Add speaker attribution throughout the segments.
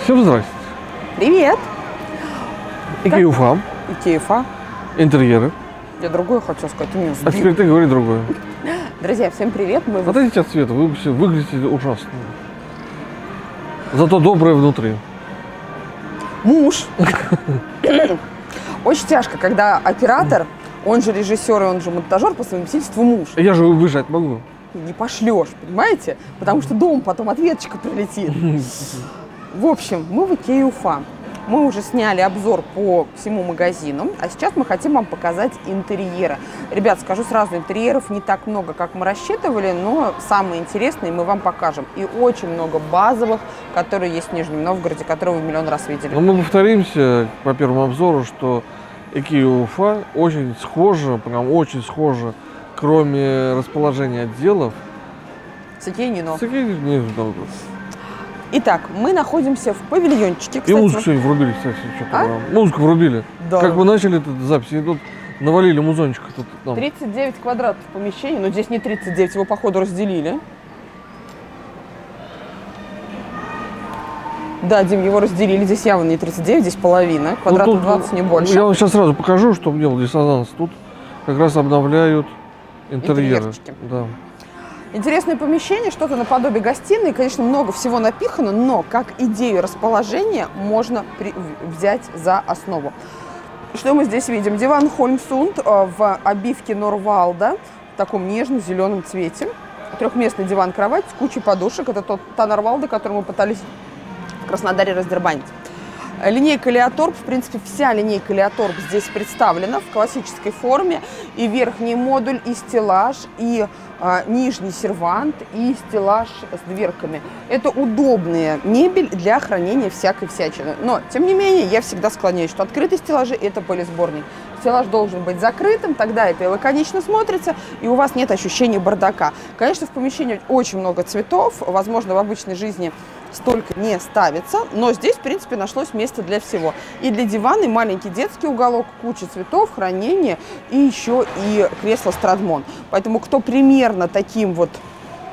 Speaker 1: Всем здрасте.
Speaker 2: Привет!
Speaker 1: Икея Уфа,
Speaker 2: Икеефа.
Speaker 1: интерьеры.
Speaker 2: Я другое хочу сказать, ты меня
Speaker 1: А
Speaker 2: сбил.
Speaker 1: теперь ты говори другое.
Speaker 2: Друзья, всем привет. Мы
Speaker 1: Отойдите от света, вы все выглядите ужасно. Зато доброе внутри.
Speaker 2: муж. Очень тяжко, когда оператор, он же режиссер и он же монтажер по совместительству муж.
Speaker 1: Я же выжать могу.
Speaker 2: Не пошлешь, понимаете? Потому что дома потом ответочка прилетит. В общем, мы в Икее Уфа. Мы уже сняли обзор по всему магазину, а сейчас мы хотим вам показать интерьеры. Ребят, скажу сразу, интерьеров не так много, как мы рассчитывали, но самые интересные мы вам покажем. И очень много базовых, которые есть в Нижнем Новгороде, которые вы миллион раз видели.
Speaker 1: Но мы повторимся по первому обзору, что Икея Уфа очень схожа, прям очень схожа, кроме расположения отделов.
Speaker 2: С Икеей Нино.
Speaker 1: с Икеей Новгород.
Speaker 2: Итак, мы находимся в павильончике.
Speaker 1: И
Speaker 2: Кстати,
Speaker 1: музыку
Speaker 2: мы-
Speaker 1: сегодня врубили, кстати. что
Speaker 2: А?
Speaker 1: Музыку врубили.
Speaker 2: Да.
Speaker 1: Как мы начали эту запись, и тут навалили музончика. Тут, нам.
Speaker 2: 39 квадратов помещения, но здесь не 39, его походу разделили. Да, Дим, его разделили, здесь явно не 39, здесь половина,
Speaker 1: Ну,
Speaker 2: квадратов
Speaker 1: тут,
Speaker 2: 20, не больше.
Speaker 1: Я вам сейчас сразу покажу, чтобы не был диссонанс. Тут как раз обновляют интерьеры. Да.
Speaker 2: Интересное помещение, что-то наподобие гостиной, конечно, много всего напихано, но как идею расположения можно при- взять за основу. Что мы здесь видим? Диван Хольмсунд э, в обивке Норвалда в таком нежно-зеленом цвете. Трехместный диван-кровать с кучей подушек. Это тот, та Норвалда, которую мы пытались в Краснодаре раздербанить. Линейка Леоторп, в принципе, вся линейка Леоторп здесь представлена в классической форме. И верхний модуль, и стеллаж, и а, нижний сервант, и стеллаж с дверками. Это удобная мебель для хранения всякой всячины. Но, тем не менее, я всегда склоняюсь, что открытые стеллажи – это полисборник. Стеллаж должен быть закрытым, тогда это и лаконично смотрится, и у вас нет ощущения бардака. Конечно, в помещении очень много цветов, возможно, в обычной жизни столько не ставится, но здесь, в принципе, нашлось место для всего. И для дивана, и маленький детский уголок, куча цветов, хранение, и еще и кресло Страдмон. Поэтому кто примерно таким вот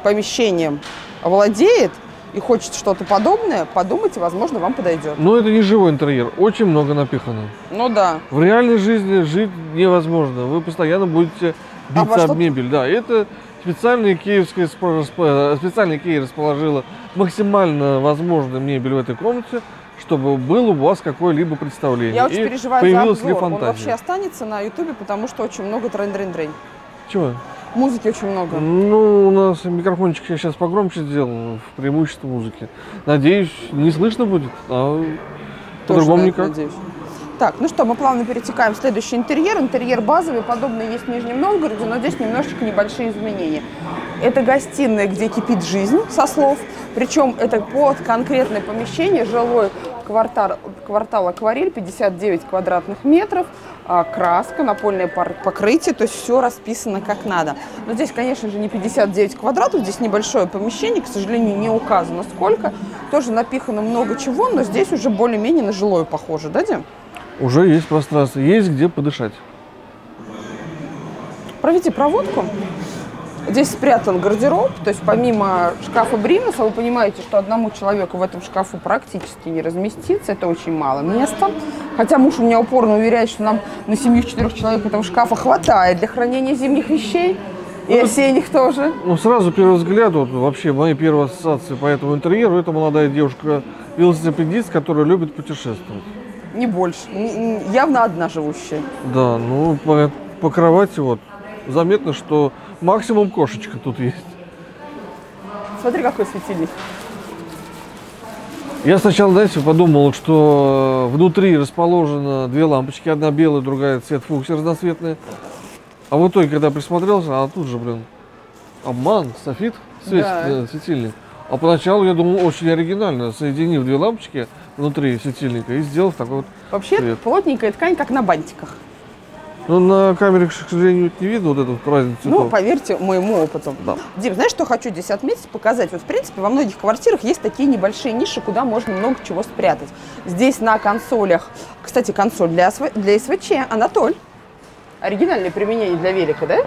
Speaker 2: помещением владеет и хочет что-то подобное, подумайте, возможно, вам подойдет.
Speaker 1: Но это не живой интерьер, очень много напихано.
Speaker 2: Ну да.
Speaker 1: В реальной жизни жить невозможно. Вы постоянно будете
Speaker 2: А
Speaker 1: биться
Speaker 2: что-
Speaker 1: об мебель. Да, это спо- спо- специальная Икея расположила максимально возможную мебель в этой комнате, чтобы было у вас какое-либо представление.
Speaker 2: Я очень
Speaker 1: И
Speaker 2: переживаю за
Speaker 1: появилась ли
Speaker 2: обзор. Он вообще останется на ютубе, потому что очень много трень-дрень-дрень.
Speaker 1: Чего?
Speaker 2: Музыки очень много.
Speaker 1: Ну, у нас микрофончик я сейчас погромче сделал, в преимущество музыки. Надеюсь, не слышно будет, а по-другому никак.
Speaker 2: надеюсь. Так, ну что, мы плавно перетекаем в следующий интерьер. Интерьер базовый, подобный есть в Нижнем Новгороде, но здесь немножечко небольшие изменения. Это гостиная, где кипит жизнь, со слов. Причем это под конкретное помещение, жилой квартал, квартал акварель, 59 квадратных метров, а, краска, напольное покрытие, то есть все расписано как надо. Но здесь, конечно же, не 59 квадратов, здесь небольшое помещение, к сожалению, не указано сколько. Тоже напихано много чего, но здесь уже более-менее на жилое похоже, да, Дим?
Speaker 1: Уже есть пространство, есть где подышать.
Speaker 2: Проведи проводку. Здесь спрятан гардероб, то есть помимо шкафа Бримуса, вы понимаете, что одному человеку в этом шкафу практически не разместиться, это очень мало места. Хотя муж у меня упорно уверяет, что нам на семью четырех человек этого шкафа хватает для хранения зимних вещей и осенних тоже.
Speaker 1: Ну, сразу, первый взгляд, вот вообще мои первые ассоциации по этому интерьеру, это молодая девушка, велосипедист, которая любит путешествовать.
Speaker 2: Не больше, явно одна живущая.
Speaker 1: Да, ну, по, по кровати вот заметно, что максимум кошечка тут есть.
Speaker 2: Смотри, какой светильник.
Speaker 1: Я сначала, знаете, подумал, что внутри расположено две лампочки, одна белая, другая цвет фуксия разноцветная. А в итоге, когда присмотрелся, а тут же, блин, обман, софит, свет,
Speaker 2: Да.
Speaker 1: э, светильник. А поначалу я думал, очень оригинально, соединив две лампочки внутри светильника и сделав такой вот.
Speaker 2: Вообще
Speaker 1: Цвет.
Speaker 2: плотненькая ткань, как на бантиках.
Speaker 1: Ну, на камере, к сожалению, не видно вот эту вот разницу
Speaker 2: Ну,
Speaker 1: цветов.
Speaker 2: поверьте моему опыту.
Speaker 1: Да.
Speaker 2: Дим, знаешь, что хочу здесь отметить, показать? Вот, в принципе, во многих квартирах есть такие небольшие ниши, куда можно много чего спрятать. Здесь на консолях, кстати, консоль для, СВ для СВЧ, Анатоль. Оригинальное применение для велика, да?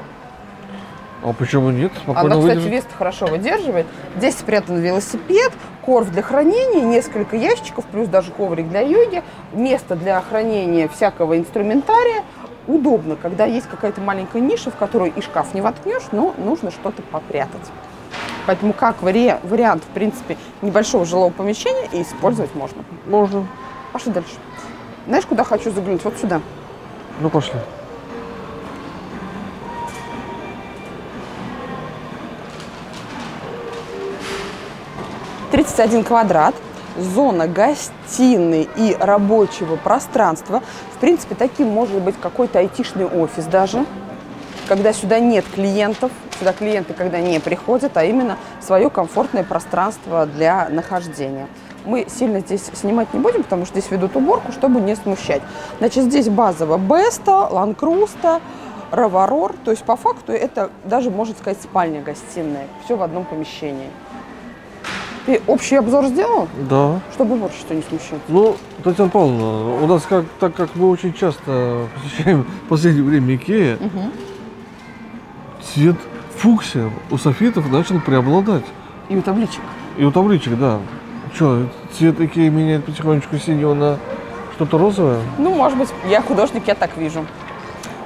Speaker 1: А почему нет? Спокойно
Speaker 2: Она, кстати,
Speaker 1: выдержит.
Speaker 2: вес хорошо выдерживает. Здесь спрятан велосипед, корф для хранения, несколько ящиков, плюс даже коврик для йоги, место для хранения всякого инструментария. Удобно, когда есть какая-то маленькая ниша, в которую и шкаф не воткнешь, но нужно что-то попрятать. Поэтому как вари- вариант, в принципе, небольшого жилого помещения и использовать можно.
Speaker 1: Можно.
Speaker 2: Пошли дальше. Знаешь, куда хочу заглянуть? Вот сюда.
Speaker 1: Ну, пошли.
Speaker 2: Тридцать один квадрат, зона гостиной и рабочего пространства. В принципе, таким может быть какой-то айтишный офис даже, когда сюда нет клиентов, сюда клиенты когда не приходят, а именно свое комфортное пространство для нахождения. Мы сильно здесь снимать не будем, потому что здесь ведут уборку, чтобы не смущать. Значит, здесь базово Беста, Ланкруста, Раварор. То есть, по факту, это даже, можно сказать, спальня-гостиная. Все в одном помещении. Ты общий обзор сделал,
Speaker 1: Да.
Speaker 2: чтобы уборщицу не смущать?
Speaker 1: Ну, Татьяна Павловна, у нас как, так как мы очень часто посещаем в последнее время Икея, цвет фуксия у софитов начал преобладать.
Speaker 2: И у табличек.
Speaker 1: И у табличек, да. Что, цвет Икеи меняет потихонечку синего на что-то розовое?
Speaker 2: Ну, может быть, я художник, я так вижу.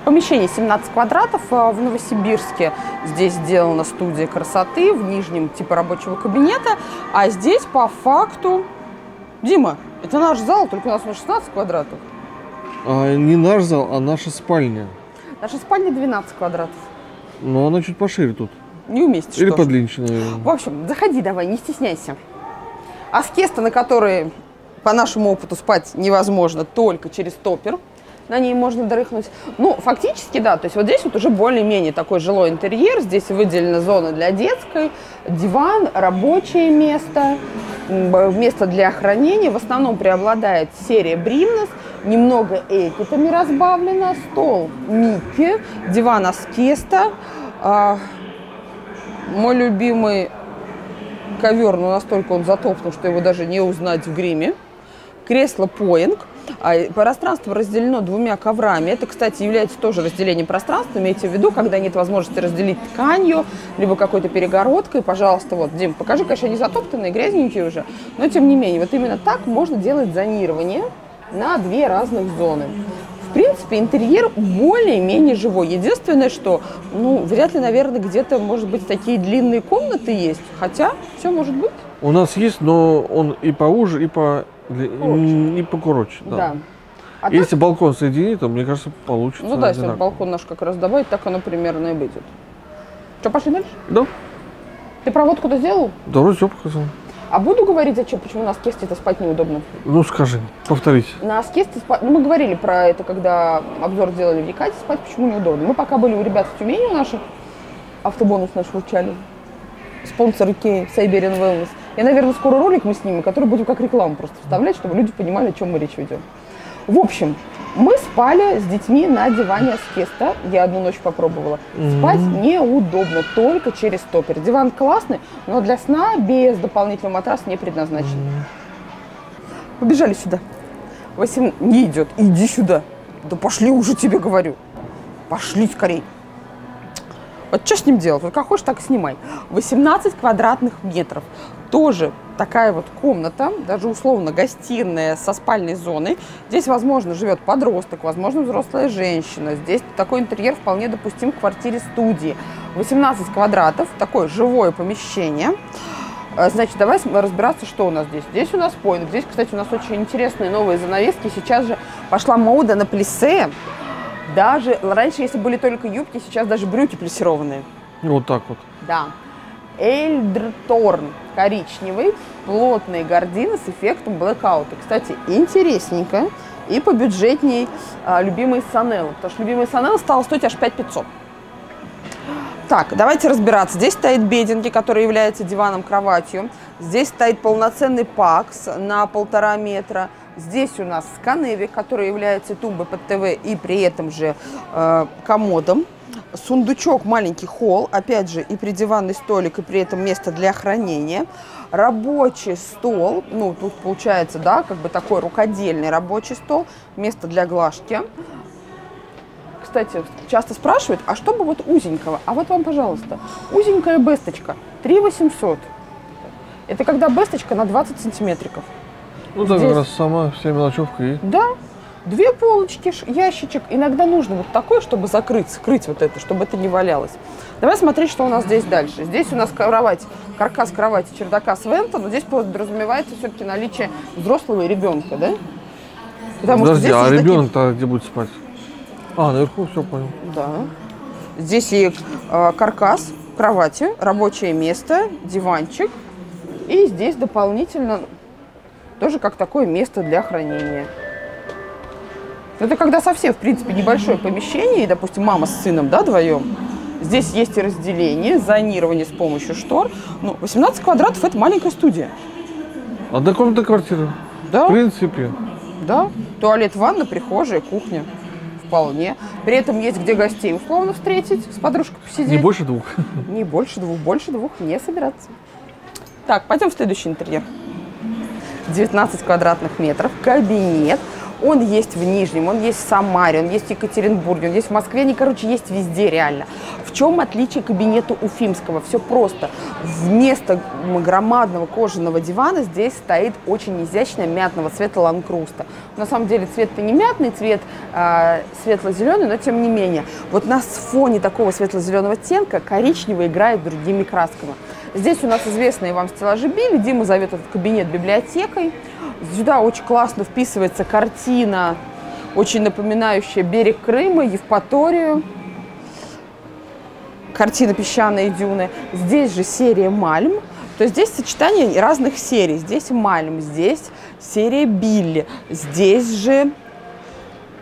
Speaker 2: Помещение 17 квадратов а, в Новосибирске. Здесь сделана студия красоты в нижнем типа рабочего кабинета. А здесь по факту... Дима, это наш зал, только у нас на 16 квадратов.
Speaker 1: А, не наш зал, а наша спальня.
Speaker 2: Наша спальня 12 квадратов.
Speaker 1: Но она чуть пошире тут.
Speaker 2: Не уместишь
Speaker 1: Или подлиннее, наверное.
Speaker 2: В общем, заходи давай, не стесняйся. Аскеста, на которой, по нашему опыту, спать невозможно только через топер. На ней можно дрыхнуть. Ну, фактически, да. То есть вот здесь вот уже более-менее такой жилой интерьер. Здесь выделена зона для детской, диван, рабочее место, место для хранения. В основном преобладает серия Бримнес. Немного эпитами разбавлено. Стол Микки, диван Аскеста. а, мой любимый ковер, но настолько он затоптан, что его даже не узнать в гриме. Кресло поинг. А пространство разделено двумя коврами. Это, кстати, является тоже разделением пространства. Имейте в виду, когда нет возможности разделить тканью, либо какой-то перегородкой. Пожалуйста, вот, Дим, покажи, конечно, они затоптанные, грязненькие уже. Но, тем не менее, вот именно так можно делать зонирование на две разных зоны. В принципе, интерьер более-менее живой. Единственное, что, ну, вряд ли, наверное, где-то, может быть, такие длинные комнаты есть. Хотя, все может быть.
Speaker 1: У нас есть, но он и поуже, и по
Speaker 2: Короче.
Speaker 1: и покороче. Да.
Speaker 2: Да. А так-
Speaker 1: Если балкон соединить, то мне кажется, получится.
Speaker 2: ну да, если
Speaker 1: одинаково.
Speaker 2: балкон наш как раз добавить, так оно примерно и будет. Что, пошли дальше?
Speaker 1: Да,
Speaker 2: Ты проводку-то сделал?
Speaker 1: да, вроде всё показал.
Speaker 2: А буду говорить, зачем, почему на аскесте-то спать неудобно?
Speaker 1: Ну скажи, повторите.
Speaker 2: На аскесте спать, ну мы говорили про это, когда обзор делали в Якате, спать почему неудобно. Мы пока были у ребят в Тюмени, у наших, автобонус наш вручали, спонсор Икеи, Siberian Wellness. Я, наверное, скоро ролик мы снимем, который будем как рекламу просто вставлять, чтобы люди понимали, о чем мы речь ведем. В общем, мы спали с детьми на диване аскеста. Я одну ночь попробовала. Спать неудобно, только через топер. Диван классный, но для сна без дополнительного матраса не предназначен. Побежали сюда. Восемь... Не идет. Иди сюда. Да пошли уже тебе говорю. Пошли скорей. Вот что с ним делать? Вот как хочешь, так и снимай. 18 квадратных метров. Тоже такая вот комната, даже условно гостиная со спальной зоной. Здесь, возможно, живет подросток, возможно, взрослая женщина. Здесь такой интерьер вполне допустим в квартире-студии. 18 квадратов, такое живое помещение. Э, Значит, давай разбираться, что у нас здесь. Здесь у нас поинт. Здесь, кстати, у нас очень интересные новые занавески. Сейчас же пошла мода на плесе. Даже раньше, если были только юбки, сейчас даже брюки плессированные.
Speaker 1: Вот так вот.
Speaker 2: Да. Эльдерторн коричневый, плотные гардины с эффектом блэкаута. Кстати, интересненько и побюджетней а, любимый Санелла, потому что любимый Санелла стал стоить аж 5500. Так, давайте разбираться. Здесь стоит бединги, который является диваном-кроватью. Здесь стоит полноценный пакс на полтора метра. Здесь у нас сканевик, который является тумбой под ТВ и при этом же э, комодом. Сундучок, маленький холл, опять же, и придиванный столик, и при этом место для хранения. Рабочий стол, ну, тут получается, да, как бы такой рукодельный рабочий стол, место для глажки. Кстати, часто спрашивают, а что бы вот узенького? А вот вам, пожалуйста, узенькая бесточка, 3 800. Это когда бесточка на 20 сантиметриков.
Speaker 1: Ну да,
Speaker 2: Здесь-
Speaker 1: как раз сама вся мелочевка и...
Speaker 2: Да, две полочки, ящичек. Иногда нужно вот такое, чтобы закрыть, скрыть вот это, чтобы это не валялось. Давай смотреть, что у нас здесь дальше. Здесь у нас кровать, каркас кровати чердака Свента, но здесь подразумевается все-таки наличие взрослого и ребенка, да? Потому
Speaker 1: Подожди, а
Speaker 2: есть такие-
Speaker 1: где будет спать? А, наверху, все понял.
Speaker 2: Да. Здесь и э, каркас кровати, рабочее место, диванчик. И здесь дополнительно тоже как такое место для хранения. Это когда совсем, в принципе, небольшое помещение, и, допустим, мама с сыном, да, вдвоем. Здесь есть и разделение, зонирование с помощью штор. Ну, 18 квадратов – это маленькая студия.
Speaker 1: Однокомнатная квартира.
Speaker 2: Да?
Speaker 1: В принципе.
Speaker 2: Да, туалет, ванна, прихожая, кухня. Вполне. При этом есть где гостей условно встретить, с подружкой посидеть.
Speaker 1: Не больше двух.
Speaker 2: Не больше двух, больше двух не собираться. Так, пойдем в следующий интерьер. 19 квадратных метров, кабинет. Он есть в Нижнем, он есть в Самаре, он есть в Екатеринбурге, он есть в Москве, они, короче, есть везде реально. В чем отличие кабинета Уфимского? Все просто. Вместо громадного кожаного дивана здесь стоит очень изящная мятного цвета ланкруста. На самом деле цвет-то не мятный, цвет а, светло-зеленый, но тем не менее. Вот на фоне такого светло-зеленого оттенка коричневый играет другими красками. Здесь у нас известные вам стеллажи Билли. Дима зовет этот кабинет библиотекой. Сюда очень классно вписывается картина, очень напоминающая берег Крыма, Евпаторию. Картина «Песчаные дюны». Здесь же серия «Мальм». То есть здесь сочетание разных серий. Здесь «Мальм», здесь серия «Билли», здесь же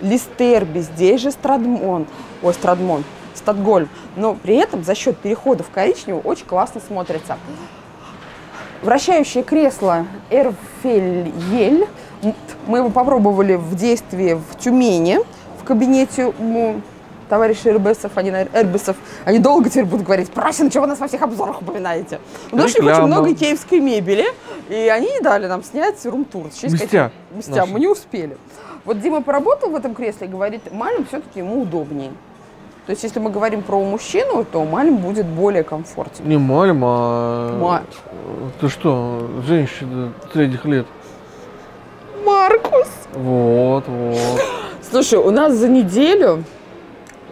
Speaker 2: Листерби, здесь же Страдмон, ой, Страдмон, Стадгольм. Но при этом за счет перехода в коричневый очень классно смотрится. Вращающее кресло Эрфельель. Мы его попробовали в действии в Тюмени, в кабинете у товарищей Эрбесов, они, Эрбесов. Они долго теперь будут говорить, Прасин, что вы нас во всех обзорах упоминаете? У них очень
Speaker 1: Реклама.
Speaker 2: много киевской мебели, и они не дали нам снять рум-тур.
Speaker 1: Мстя
Speaker 2: Мстя. Мы не успели. Вот Дима поработал в этом кресле и говорит, Мальм все-таки ему удобнее. То есть, если мы говорим про мужчину, то Мальм будет более комфортен.
Speaker 1: Не мальм, а...
Speaker 2: Ма-
Speaker 1: Ты что, женщина средних лет.
Speaker 2: Маркус!
Speaker 1: Вот, вот.
Speaker 2: Слушай, у нас за неделю,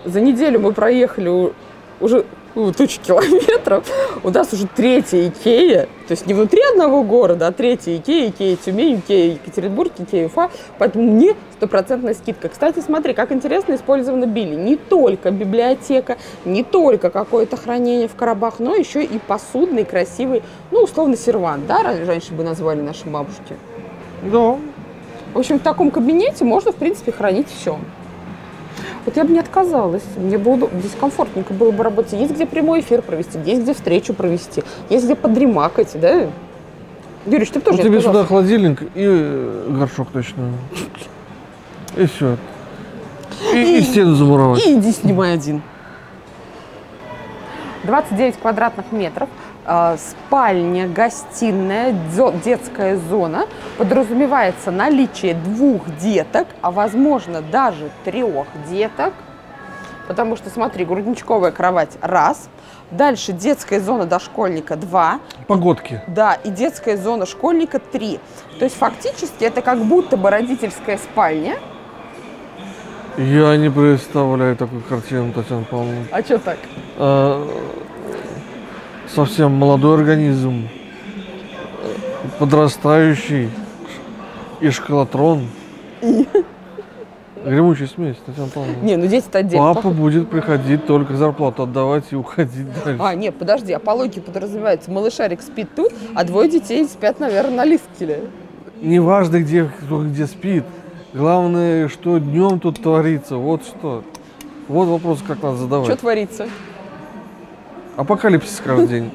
Speaker 2: за неделю мы проехали уже ну, тысячу километров. У нас уже третья Икея, то есть не внутри одного города, а третья Икея, Икея Тюмень, Икея Екатеринбург, Икея Уфа. Поэтому мне стопроцентная скидка. Кстати, смотри, как интересно использована Билли. Не только библиотека, не только какое-то хранение в коробах, но еще и посудный, красивый, ну, условно, сервант, да, ра- раньше бы назвали наши бабушки.
Speaker 1: Да.
Speaker 2: В общем, в таком кабинете можно, в принципе, хранить все. Вот я бы не отказалась. Мне бы удо- здесь комфортненько было бы работать. Есть где прямой эфир провести, есть где встречу провести, есть где подремакать, да? Юрич, ты
Speaker 1: Ну,
Speaker 2: тоже не
Speaker 1: тебе сюда холодильник и э, горшок точно. И все. И, и стену замуровать.
Speaker 2: И иди снимай один. 29 квадратных метров, спальня, гостиная, детская зона. Подразумевается наличие двух деток, а возможно даже трех деток. Потому что, смотри, грудничковая кровать – раз. Дальше детская зона дошкольника – два.
Speaker 1: Погодки.
Speaker 2: Да, и детская зона школьника 3. То есть фактически это как будто бы родительская спальня.
Speaker 1: Я не представляю такую картину, Татьяна Павловна.
Speaker 2: А что так?
Speaker 1: А, совсем молодой организм, подрастающий и шкалатрон. Гремучая смесь, Татьяна Павловна.
Speaker 2: Не, ну дети-то отдельно.
Speaker 1: Папа будет приходить только зарплату отдавать и уходить дальше.
Speaker 2: А, нет, подожди, а по логике подразумевается, малышарик спит тут, а двое детей спят, наверное, на лифтеле.
Speaker 1: Неважно, где, кто где спит. Главное, что днем тут творится. Вот что. Вот вопрос, как надо
Speaker 2: Что
Speaker 1: задавать.
Speaker 2: творится?
Speaker 1: Апокалипсис каждый день.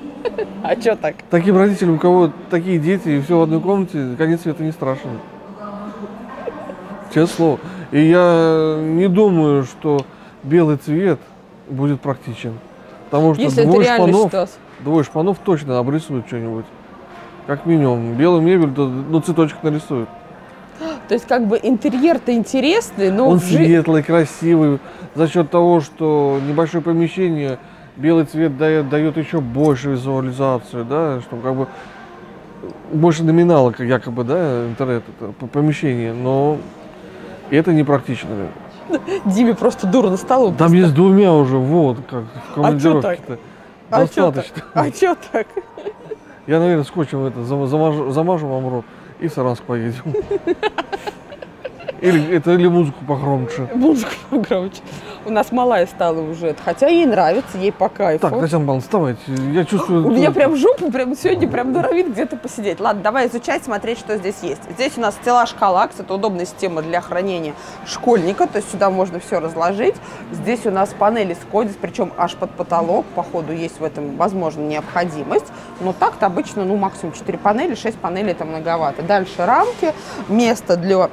Speaker 2: А что так?
Speaker 1: Таким родителям, у кого такие дети, и все в одной комнате, конец света не страшен. Честное слово. И я не думаю, что белый цвет будет практичен. Потому что
Speaker 2: Если
Speaker 1: двое шпанов,
Speaker 2: ситуация.
Speaker 1: двое шпанов точно обрисуют что-нибудь. Как минимум. Белую мебель, то, ну, цветочек нарисуют.
Speaker 2: То есть как бы интерьер-то интересный, но
Speaker 1: Он
Speaker 2: жи-
Speaker 1: светлый, красивый. За счет того, что небольшое помещение, белый цвет дает, дает еще больше визуализацию, да, что как бы больше номинала, как якобы, да, интернет, это помещение, но это непрактично.
Speaker 2: Диме просто дурно стало.
Speaker 1: Там есть двумя уже, вот, как в командировке-то.
Speaker 2: А чё так?
Speaker 1: Достаточно.
Speaker 2: А чё так?
Speaker 1: Я, наверное, скотчем это зам- замажу, замажу вам рот и в Саранск поедем. Или, это, или музыку погромче.
Speaker 2: Музыку погромче. У нас малая стала уже, хотя ей нравится, ей по кайфу.
Speaker 1: Так, Татьяна Павловна, вставайте. Я чувствую...
Speaker 2: У меня прям жопа прям сегодня прям норовит где-то посидеть. Ладно, давай изучать, смотреть, что здесь есть. Здесь у нас стеллаж Калакс, это удобная система для хранения школьника, то есть сюда можно все разложить. Здесь у нас панели Скодис, причем аж под потолок, походу есть в этом, возможно, необходимость. Но так-то обычно, ну, максимум 4 панели, 6 панелей это многовато. Дальше рамки, место для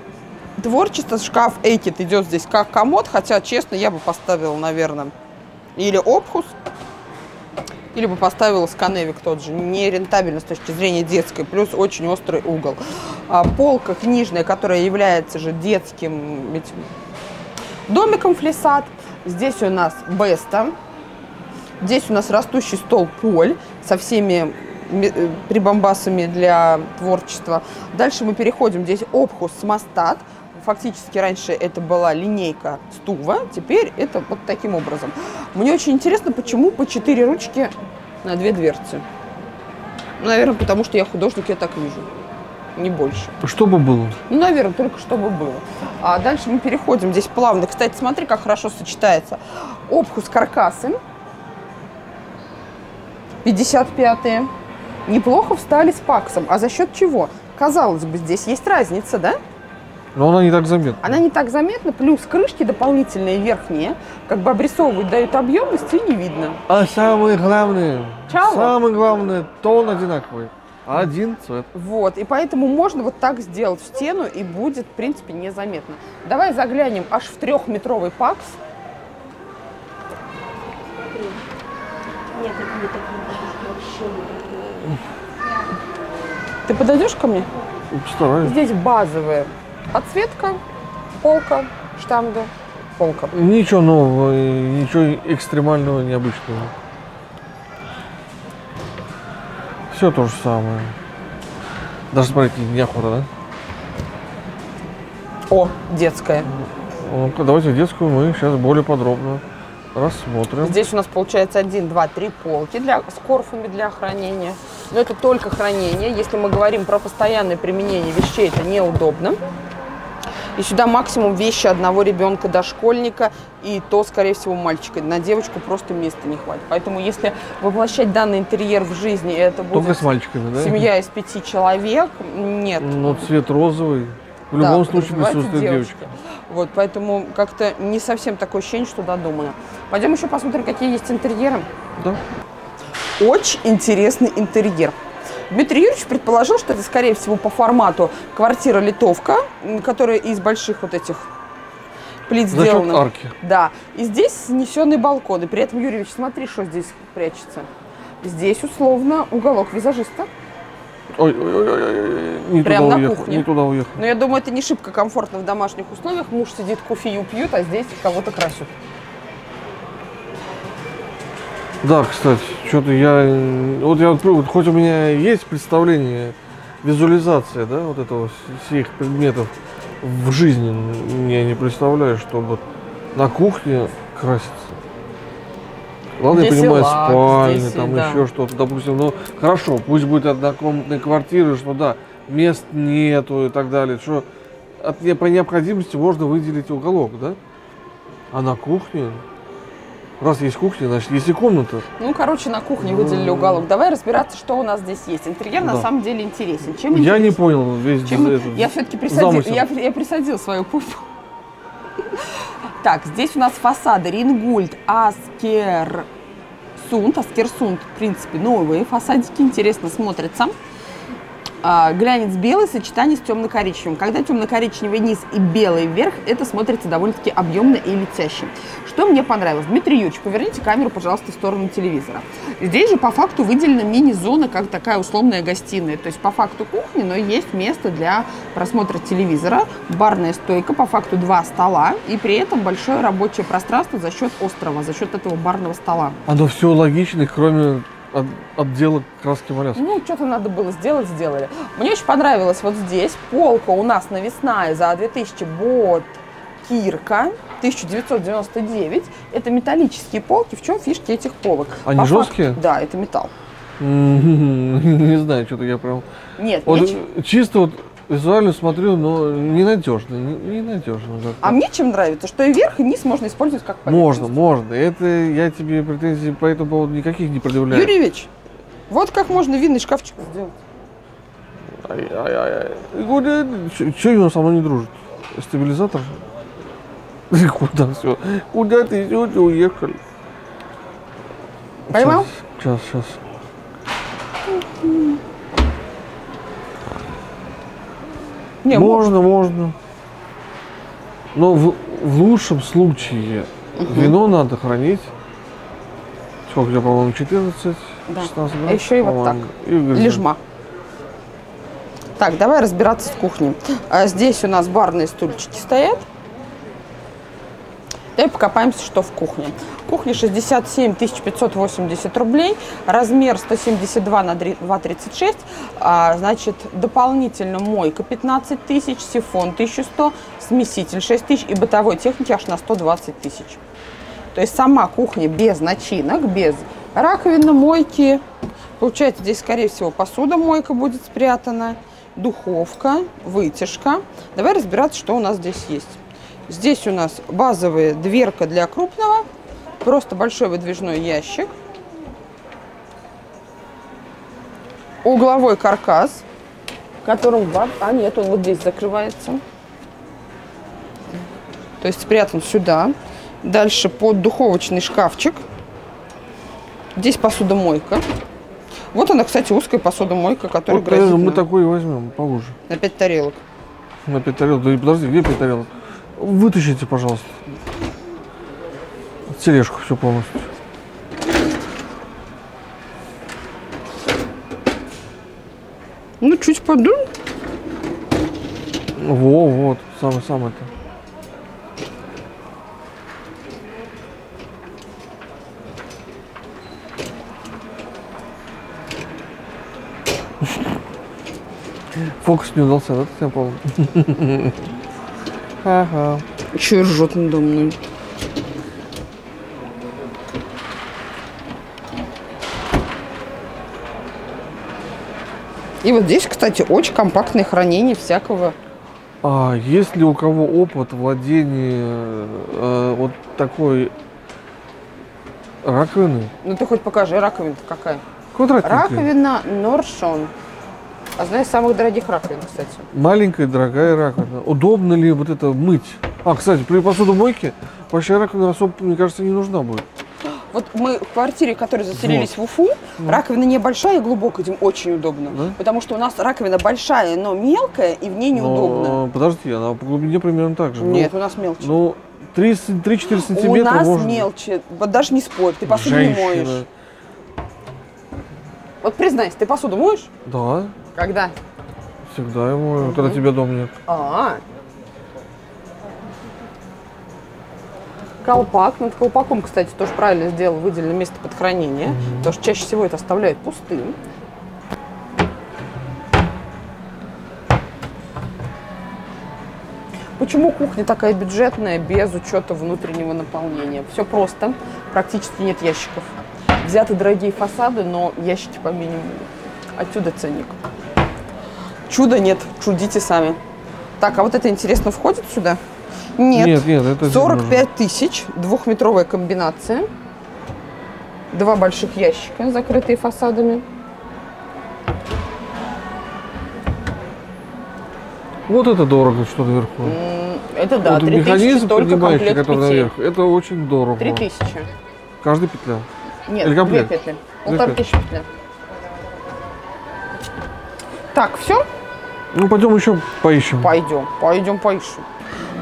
Speaker 2: творчества, шкаф Эйкит идет здесь как комод, хотя, честно, я бы поставила, наверное, или Обхус, или бы поставила сканевик тот же. Нерентабельно с точки зрения детской, плюс очень острый угол. А, полка книжная, которая является же детским этим домиком флисат. Здесь у нас Беста. Здесь у нас растущий стол Поль со всеми э, прибамбасами для творчества. Дальше мы переходим. Здесь Обхус Смастат. Фактически раньше это была линейка Стува, теперь это вот таким образом. Мне очень интересно, почему по четыре ручки на две дверцы. Наверное, потому что я художник, я так вижу. Не больше.
Speaker 1: Что бы было?
Speaker 2: Ну, наверное, только чтобы было. А дальше мы переходим здесь плавно. Кстати, смотри, как хорошо сочетается. Обхус каркасы. 55-е. Неплохо встали с паксом. А за счет чего? Казалось бы, здесь есть разница, да?
Speaker 1: Но она не так заметна.
Speaker 2: Она не так заметна, плюс крышки дополнительные верхние, как бы обрисовывают, дают объемность и не видно.
Speaker 1: А самое главное,
Speaker 2: Чало.
Speaker 1: самое главное, тон одинаковый. Один цвет.
Speaker 2: Вот, и поэтому можно вот так сделать в стену, и будет, в принципе, незаметно. Давай заглянем аж в трехметровый пакс.
Speaker 3: Нет, это не такие вообще.
Speaker 2: Ты подойдешь ко мне?
Speaker 1: Постараюсь.
Speaker 2: Здесь базовая подсветка, полка, штанга, полка.
Speaker 1: Ничего нового, ничего экстремального, необычного. Все то же самое. Даже смотреть неохота, да?
Speaker 2: О, детская.
Speaker 1: Ну-ка, давайте детскую мы сейчас более подробно рассмотрим.
Speaker 2: Здесь у нас получается 1, 2, 3 полки для, с корфами для хранения. Но это только хранение. Если мы говорим про постоянное применение вещей, это неудобно. И сюда максимум вещи одного ребенка дошкольника, и то, скорее всего, мальчика. На девочку просто места не хватит. Поэтому, если воплощать данный интерьер в жизни, это
Speaker 1: Только
Speaker 2: будет
Speaker 1: с мальчиками, да?
Speaker 2: семья из пяти человек, нет.
Speaker 1: Ну, цвет розовый. В
Speaker 2: Да,
Speaker 1: любом случае присутствует
Speaker 2: девочка.
Speaker 1: девочка.
Speaker 2: Вот, поэтому как-то не совсем такое ощущение, что додумано. Пойдем еще посмотрим, какие есть интерьеры.
Speaker 1: Да.
Speaker 2: Очень интересный интерьер. Дмитрий Юрьевич предположил, что это, скорее всего, по формату квартира-литовка, м, которая из больших вот этих плит
Speaker 1: За
Speaker 2: сделана.
Speaker 1: арки.
Speaker 2: Да. И здесь снесенный балкон. И при этом, Юрьевич, смотри, что здесь прячется. Здесь, условно, уголок визажиста.
Speaker 1: Ой, ой, ой, ой, не
Speaker 2: Прям
Speaker 1: туда
Speaker 2: на
Speaker 1: уехал.
Speaker 2: кухне.
Speaker 1: Не туда уехал.
Speaker 2: Но я думаю, это не шибко комфортно в домашних условиях. Муж сидит, кофею пьют, а здесь кого-то красят.
Speaker 1: Да, кстати, что-то я... Вот я вот, хоть у меня есть представление, визуализация, да, вот этого всех предметов в жизни, я не представляю, чтобы на кухне краситься. Ладно,
Speaker 2: Здесь
Speaker 1: я понимаю,
Speaker 2: лак,
Speaker 1: спальня,
Speaker 2: здесь и-
Speaker 1: там
Speaker 2: да.
Speaker 1: еще что-то, допустим, ну, хорошо, пусть будет однокомнатная квартира, что да, мест нету и так далее, что от, по необходимости можно выделить уголок, да? А на кухне, раз есть кухня, значит, есть и комната.
Speaker 2: Ну, короче, на кухне выделили уголок. Давай разбираться, что у нас здесь есть. Интерьер на
Speaker 1: Да.
Speaker 2: самом деле интересен. Чем
Speaker 1: Я не
Speaker 2: интересен?
Speaker 1: понял весь
Speaker 2: Чем-
Speaker 1: этот
Speaker 2: Я все-таки присадил, я, я присадил свою пупу. Так, здесь у нас фасады Рингульт, Аскер, Сунд, Аскерсунд, в принципе, новые фасадики, интересно смотрятся. А, глянец белый, сочетание с темно-коричневым. Когда темно-коричневый низ и белый верх, это смотрится довольно-таки объемно и летяще. Что мне понравилось? Дмитрий Юрьевич, поверните камеру, пожалуйста, в сторону телевизора. Здесь же по факту выделена мини-зона, как такая условная гостиная. То есть по факту кухни, но есть место для просмотра телевизора, барная стойка, по факту два стола, и при этом большое рабочее пространство за счет острова, за счет этого барного стола.
Speaker 1: Оно все логично, кроме от- отдела краски маляски.
Speaker 2: Ну, что-то надо было сделать, сделали. Мне очень понравилось вот здесь. Полка у нас навесная за 2000 бот Кирка. 1999. Это металлические полки. В чем фишки этих полок?
Speaker 1: Они
Speaker 2: По факту-
Speaker 1: жесткие?
Speaker 2: Да, это металл.
Speaker 1: Не знаю, что-то я прям...
Speaker 2: Нет,
Speaker 1: Вот э, чисто вот визуально смотрю, но ненадежно, не- ненадежно. как-то.
Speaker 2: а мне чем нравится, что и верх, и низ можно использовать как
Speaker 1: Можно, можно. Это я тебе претензий по этому поводу никаких не предъявляю.
Speaker 2: Ильич, вот как можно винный шкафчик сделать.
Speaker 1: Че он со мной не дружит? Стабилизатор? Куда все? Куда ты сегодня уехали?
Speaker 2: Поймал?
Speaker 1: Сейчас, сейчас.
Speaker 2: Не, мо-
Speaker 1: можно, можно. Но в, в лучшем случае вино надо хранить. Сколько тебя, по-моему, 14,
Speaker 2: Да.
Speaker 1: 16
Speaker 2: А
Speaker 1: грамм,
Speaker 2: еще и вот
Speaker 1: по-моему. И
Speaker 2: лежма. Так, давай разбираться с кухней. А здесь у нас барные стульчики стоят. Давай покопаемся, что в кухне. Кухня 67 580 рублей, размер 172 на 2,36, а, значит, дополнительно мойка 15 тысяч, сифон 1100, смеситель 6 тысяч и бытовой техники аж на 120 тысяч. То есть сама кухня без начинок, без раковины, мойки. Получается, здесь, скорее всего, посудомойка будет спрятана, духовка, вытяжка. Давай разбираться, что у нас здесь есть. Здесь у нас базовая дверка для крупного, просто большой выдвижной ящик, угловой каркас, ба- А нет, он вот здесь закрывается. То есть спрятан сюда. Дальше под духовочный шкафчик. Здесь посудомойка. Вот она, кстати, узкая посудомойка, которая
Speaker 1: Вот,
Speaker 2: грозит
Speaker 1: мы
Speaker 2: нам.
Speaker 1: такой возьмем, поуже.
Speaker 2: на 5 тарелок.
Speaker 1: На пять тарелок. Да подожди, где пять тарелок? Вытащите, пожалуйста. Тележку все полностью.
Speaker 2: Ну, чуть подуй.
Speaker 1: Во, вот, самый-самый это. Фокус не удался, да, ты понял? Ха-ха.
Speaker 2: Еще и ржет надо мной. И вот здесь, кстати, очень компактное хранение всякого.
Speaker 1: А есть ли у кого опыт владения э, вот такой раковины?
Speaker 2: Ну ты хоть покажи, раковина какая.
Speaker 1: Квадратненькой.
Speaker 2: Раковина Норшон. Одна из самых дорогих раковин, кстати.
Speaker 1: Маленькая, дорогая раковина. Удобно ли вот это мыть? А, кстати, при посудомойке большая раковина особо, мне кажется, не нужна будет.
Speaker 2: Вот мы в квартире, в которой заселились в Уфу, раковина небольшая и глубокая, этим очень удобно.
Speaker 1: Да?
Speaker 2: Потому что у нас раковина большая, но мелкая, и в ней неудобно.
Speaker 1: Но, подожди, она по глубине примерно так же. Ну,
Speaker 2: Нет, у нас мелче.
Speaker 1: Ну, 3-4
Speaker 2: у
Speaker 1: сантиметра
Speaker 2: нас
Speaker 1: можно.
Speaker 2: мелче. Вот даже не спорь, ты посуду не
Speaker 1: Женщина.
Speaker 2: моешь. Вот признайся, ты посуду моешь?
Speaker 1: Да,
Speaker 2: Когда?
Speaker 1: всегда его, когда тебя дома нет.
Speaker 2: А. Колпак. Над колпаком, кстати, тоже правильно сделал, выделено место под хранение. Потому что чаще всего это оставляют пустым. Почему кухня такая бюджетная, без учета внутреннего наполнения? Все просто, практически нет ящиков. Взяты дорогие фасады, но ящики по минимуму. Отсюда ценник. Чуда нет, чудите сами. Так, а вот это интересно входит сюда? Нет.
Speaker 1: Нет, нет, это здесь
Speaker 2: 45 тысяч, двухметровая комбинация. Два больших ящика, закрытые фасадами.
Speaker 1: Вот это дорого, что наверху.
Speaker 2: Это да,
Speaker 1: вот
Speaker 2: 3 тысячи
Speaker 1: механизм,
Speaker 2: только
Speaker 1: поднимающий, который
Speaker 2: петель.
Speaker 1: наверх, это очень дорого.
Speaker 2: 3 тысячи.
Speaker 1: Каждая петля.
Speaker 2: Нет,
Speaker 1: Или
Speaker 2: две
Speaker 1: комплект?
Speaker 2: петли. Полторы тысячи петля. Так, все?
Speaker 1: Ну, пойдем еще поищем.
Speaker 2: Пойдем, пойдем поищем.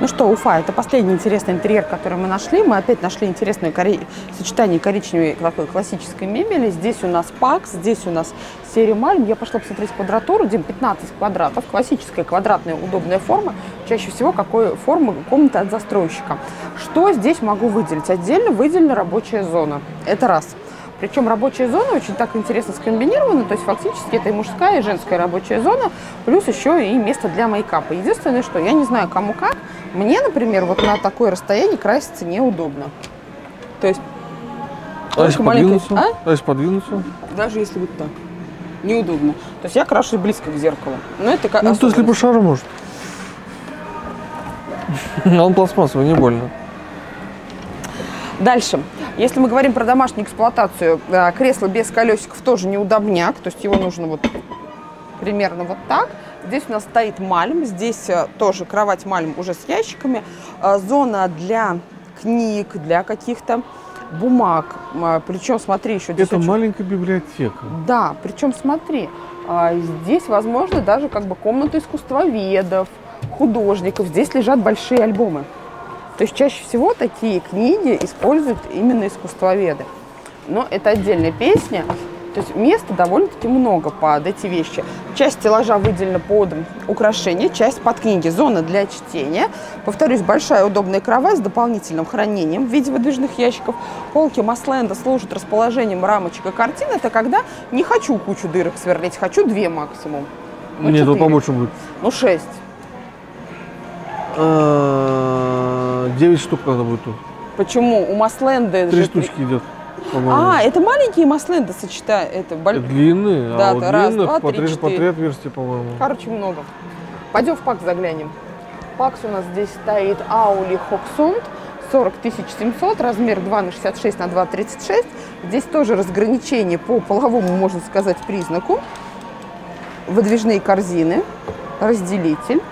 Speaker 2: Ну что, Уфа, это последний интересный интерьер, который мы нашли. Мы опять нашли интересное коре- сочетание коричневой такой классической мебели. Здесь у нас ПАКС, здесь у нас серия Мальм. Я пошла посмотреть квадратуру. Дим, 15 квадратов. Классическая квадратная удобная форма. Чаще всего какой формы комната от застройщика. Что здесь могу выделить? Отдельно выделена рабочая зона. Это раз. Причем рабочая зона очень так интересно скомбинирована, то есть фактически это и мужская, и женская рабочая зона, плюс еще и место для мейкапа. Единственное, что я не знаю кому как, мне, например, вот на такое расстояние краситься неудобно. То есть
Speaker 1: А если
Speaker 2: Только маленькая-
Speaker 1: подвинуться? А если подвинуться?
Speaker 2: даже если вот так. Неудобно. То есть я крашусь близко к зеркалу. Но это как
Speaker 1: Ну, то есть по шару может. А Он пластмассовый, не больно.
Speaker 2: Дальше. Если мы говорим про домашнюю эксплуатацию, э, кресло без колесиков тоже неудобняк, то есть его нужно вот примерно вот так. Здесь у нас стоит мальм, здесь э, тоже кровать мальм уже с ящиками, Э, зона для книг, для каких-то бумаг. Причем, смотри, еще здесь
Speaker 1: Это
Speaker 2: очень-
Speaker 1: маленькая библиотека.
Speaker 2: Да, причем смотри, здесь, возможно, даже как бы комната искусствоведов, художников. Здесь лежат большие альбомы. То есть чаще всего такие книги используют именно искусствоведы. Но это отдельная песня. То есть места довольно-таки много под эти вещи. Часть стеллажа выделена под украшения, часть под книги. Зона для чтения. Повторюсь, большая удобная кровать с дополнительным хранением в виде выдвижных ящиков. Полки Масленда служат расположением рамочек и картин. Это когда не хочу кучу дырок сверлить, хочу две максимум. Ну,
Speaker 1: Нет,
Speaker 2: четыре.
Speaker 1: побольше будет.
Speaker 2: Ну, шесть.
Speaker 1: А, Девять штук надо будет тут.
Speaker 2: Почему? У Масленда...
Speaker 1: Три штучки идет.
Speaker 2: А, это маленькие Масленда сочетают. Это боль-
Speaker 1: Длинные,
Speaker 2: Да,
Speaker 1: а вот
Speaker 2: раз,
Speaker 1: длинных
Speaker 2: два,
Speaker 1: по
Speaker 2: три,
Speaker 1: по три отверстия, по-моему.
Speaker 2: Короче, много. Пойдем в пак заглянем. Пакс у нас здесь стоит Аули Хоксунд. 40 700, размер 2 на 66 на 2,36. Здесь тоже разграничение по половому, можно сказать, признаку. Выдвижные корзины, разделитель.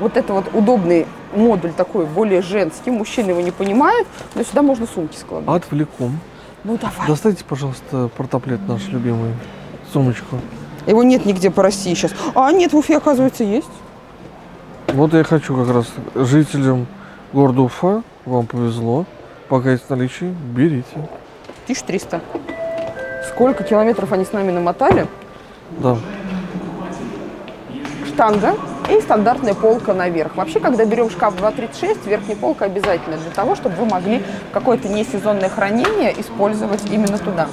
Speaker 2: Вот это вот удобный модуль такой, более женский. Мужчины его не понимают, но сюда можно сумки складывать.
Speaker 1: Отвлеком.
Speaker 2: Ну давай.
Speaker 1: Достайте, пожалуйста, портоплет наш любимый. Сумочку.
Speaker 2: Его нет нигде по России сейчас. А, нет, в Уфе, оказывается, есть.
Speaker 1: Вот я хочу как раз жителям города Уфа, вам повезло. Пока есть в наличии, берите.
Speaker 2: 1300. Сколько километров они с нами намотали?
Speaker 1: Да.
Speaker 2: Штанга и стандартная полка наверх. Вообще, когда берем шкаф 236, верхняя полка обязательно для того, чтобы вы могли какое-то несезонное хранение использовать именно туда.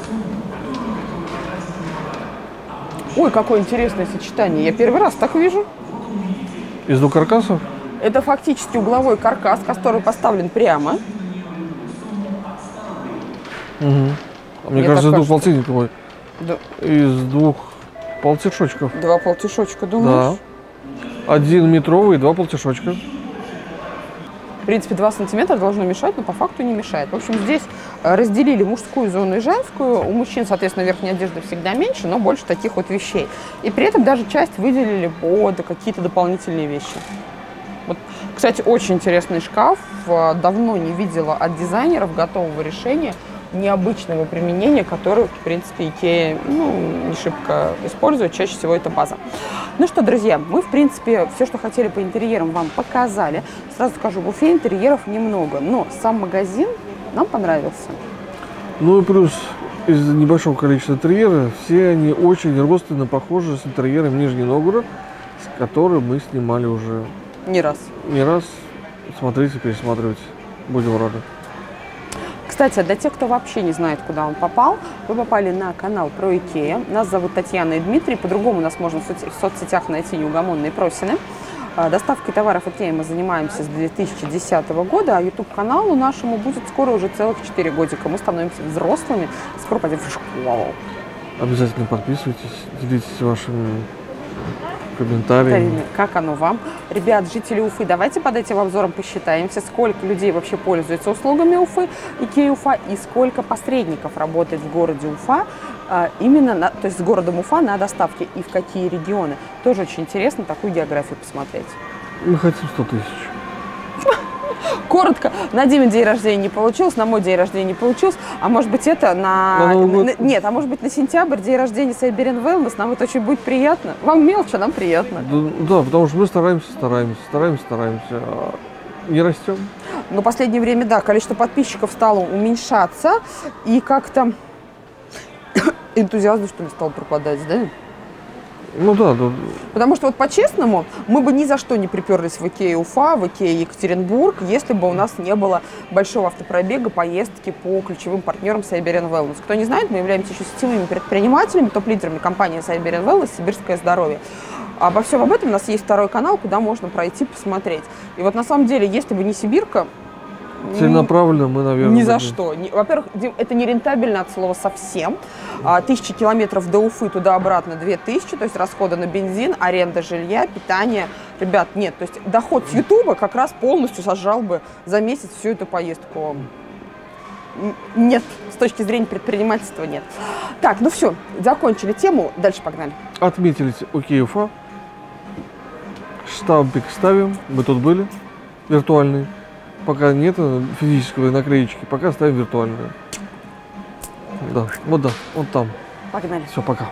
Speaker 2: Ой, какое интересное сочетание. Я первый раз так вижу.
Speaker 1: Из двух каркасов?
Speaker 2: Это фактически угловой каркас, который поставлен прямо.
Speaker 1: Угу. Мне
Speaker 2: Мне
Speaker 1: кажется, из двух полтинниковой.
Speaker 2: Да,
Speaker 1: Из двух полтишочков.
Speaker 2: Два полтишочка, думаешь?
Speaker 1: Да. Один метровый два полтишочка.
Speaker 2: В принципе, 2 сантиметра должно мешать, но по факту не мешает. В общем, здесь э, разделили мужскую зону и женскую. У мужчин, соответственно, верхняя одежда всегда меньше, но больше таких вот вещей. И при этом даже часть выделили под какие-то дополнительные вещи. Вот, кстати, очень интересный шкаф. Э, Давно не видела от дизайнеров готового решения необычного применения, которое, в принципе, Икея ну, не шибко использует. Чаще всего это база. Ну что, друзья, мы, в принципе, все, что хотели по интерьерам, вам показали. Сразу скажу, в Уфе интерьеров немного, но сам магазин нам понравился.
Speaker 1: Ну и плюс из небольшого количества интерьера все они очень родственно похожи с интерьером Нижний Новгород, с которым мы снимали уже
Speaker 2: Не раз.
Speaker 1: не раз. Смотрите, пересматривайте. Будем рады.
Speaker 2: Кстати, для тех, кто вообще не знает, куда он попал, вы попали на канал про Икея. Нас зовут Татьяна и Дмитрий. По-другому нас можно в соц- в соцсетях найти Неугомонные Просины. А, Доставкой товаров Икея мы занимаемся с 2010 года, а YouTube-каналу нашему будет скоро уже целых 4 годика. Мы становимся взрослыми, скоро пойдем в школу.
Speaker 1: Обязательно подписывайтесь, делитесь вашими комментариями.
Speaker 2: Как оно вам? Ребят, жители Уфы, давайте под этим обзором посчитаемся, сколько людей вообще пользуется услугами Уфы, Икея Уфа, и сколько посредников работает в городе Уфа, а, именно, на- то есть с городом Уфа на доставке, и в какие регионы. Тоже очень интересно такую географию посмотреть.
Speaker 1: Мы хотим 100 тысяч.
Speaker 2: Коротко, на Диме день рождения не получилось, на мой день рождения не получилось, а может быть это на...
Speaker 1: На
Speaker 2: на-. Нет, а может быть на сентябрь, день рождения Сайберин Wellness, нам это очень будет приятно. Вам мелочь, а нам приятно.
Speaker 1: Да, да, потому что мы стараемся, стараемся, стараемся, стараемся. а не растем.
Speaker 2: Но в последнее время, да, количество подписчиков стало уменьшаться, и как-то энтузиазм, что ли, стал пропадать, да?
Speaker 1: Ну да, да.
Speaker 2: Потому что вот по-честному, мы бы ни за что не приперлись в Икею Уфа, в Икею Екатеринбург, если бы у нас не было большого автопробега, поездки по ключевым партнерам Siberian Wellness. Кто не знает, мы являемся еще сетевыми предпринимателями, топ-лидерами компании Siberian Wellness, Сибирское здоровье. Обо всем об этом у нас есть второй канал, куда можно пройти посмотреть. И вот на самом деле, если бы не Сибирка,
Speaker 1: Целенаправленно мы, наверное.
Speaker 2: ни за что. Во-первых, это не рентабельно от слова совсем. А, Тысячи километров до Уфы, туда-обратно две тысячи, то есть расходы на бензин, аренда жилья, питание. Ребят, нет, то есть доход с Ютуба как раз полностью сожрал бы за месяц всю эту поездку. Нет, с точки зрения предпринимательства нет. Так, ну все, закончили тему, дальше погнали.
Speaker 1: Отметились окей, Уфа. Штампик ставим. Мы тут были. Виртуальный. Пока нет физической наклеечки, пока ставим виртуальную. Да, вот да, вот там.
Speaker 2: Погнали.
Speaker 1: Все, пока.